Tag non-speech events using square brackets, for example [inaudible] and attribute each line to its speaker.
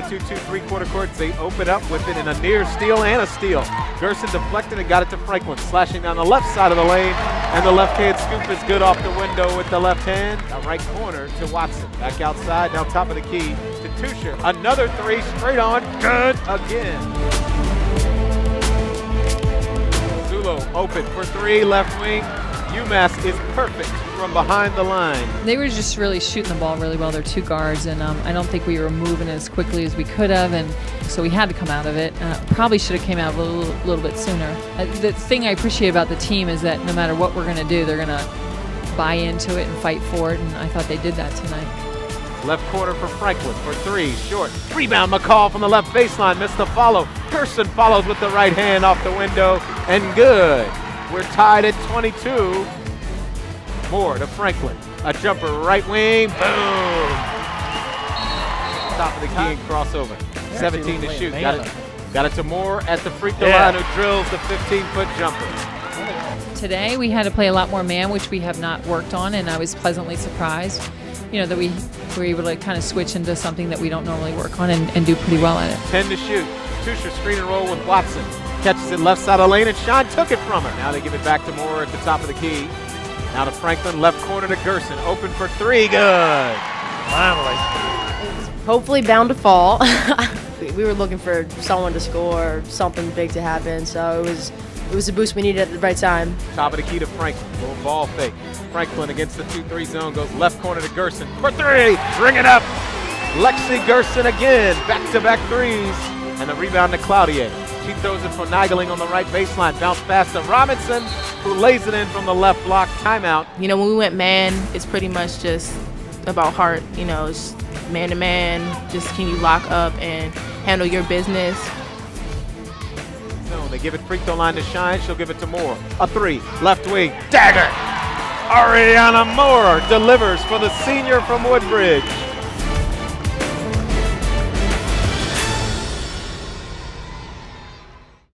Speaker 1: One, two, two, three quarter courts. They open up with it in a near steal and a steal. Gerson deflected and got it to Franklin, slashing down the left side of the lane. And the left hand scoop is good off the window with the left hand. A right corner to Watson. Back outside, now top of the key to Tusher. Another three straight on. Good again. Zulo open for three, left wing. UMass is perfect from behind the line.
Speaker 2: They were just really shooting the ball really well. They're two guards, and um, I don't think we were moving as quickly as we could have, and so we had to come out of it. Uh, probably should have came out a little, little bit sooner. Uh, the thing I appreciate about the team is that no matter what we're going to do, they're going to buy into it and fight for it, and I thought they did that tonight.
Speaker 1: Left corner for Franklin for three, short. Rebound McCall from the left baseline, missed the follow. Gerson follows with the right hand off the window, and good. We're tied at 22. Moore to Franklin. A jumper right wing. Boom. Top of the key and crossover. 17 to shoot. Got it, got it to Moore at the free throw
Speaker 3: Yeah.
Speaker 1: line who drills the 15 foot jumper.
Speaker 2: Today we had to play a lot more man, which we have not worked on, and I was pleasantly surprised. You know that we were able to kind of switch into something that we don't normally work on and, and do pretty well at it.
Speaker 1: 10 to shoot. Tusher screen and roll with Watson. Catches it left side of the lane and Sean took it from her. Now they give it back to Moore at the top of the key. Now to Franklin, left corner to Gerson. Open for three. Good.
Speaker 3: Finally.
Speaker 4: hopefully bound to fall. we [laughs] we were looking for someone to score, something big to happen, so it was it was the boost we needed at the right time.
Speaker 1: Top of the key to Franklin. Little ball fake. Franklin against the 2-3 zone goes left corner to Gerson for three. Bring it up. Lexie Gerson again. Back-to-back threes. And the rebound to Cloutier. She throws it for Nigling on the right baseline. Bounce pass to Robinson, who lays it in from the left block. Timeout.
Speaker 5: You know, when we went man, it's pretty much just about heart. You know, it's man to man. Just can you lock up and handle your business?
Speaker 1: zone. They give it free throw line to Shine. She'll give it to Moore. A three. Left wing. Dagger. Ariana Moore delivers for the senior from Woodbridge.